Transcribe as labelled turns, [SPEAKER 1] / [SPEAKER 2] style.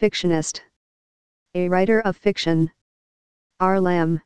[SPEAKER 1] Fictionist. A writer of fiction. R. Lamb.